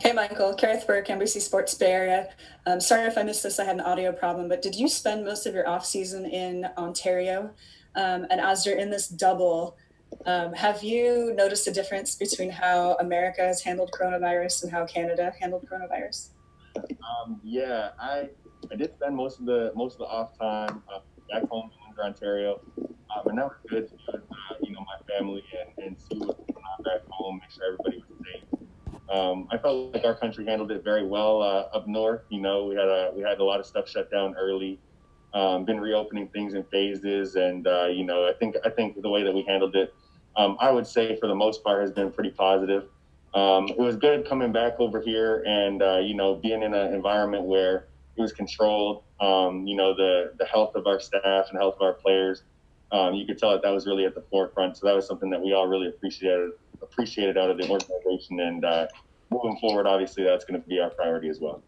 Hey, Mychal. Kerith Burke, NBC Sports Bay Area. Um, sorry if I missed this. I had an audio problem, but did you spend most of your off season in Ontario? Um, and as you're in this Dubble, um, have you noticed a difference between how America has handled coronavirus and how Canada handled coronavirus? Um, yeah, I I did spend most of the most of the off time uh, back home in Ontario, um, and that was good to uh, you know my family and, and see what's going on back home, make sure everybody was safe. Um, I felt like our country handled it very well uh, up north. You know, we had a we had a lot of stuff shut down early. Um, been reopening things in phases, and uh, you know, I think I think the way that we handled it, um, I would say for the most part, has been pretty positive. Um, it was good coming back over here, and uh, you know, being in an environment where it was controlled. Um, you know, the the health of our staff and health of our players. Um, you could tell that that was really at the forefront. So that was something that we all really appreciated appreciated out of the organization. And uh, moving forward, obviously, that's going to be our priority as well.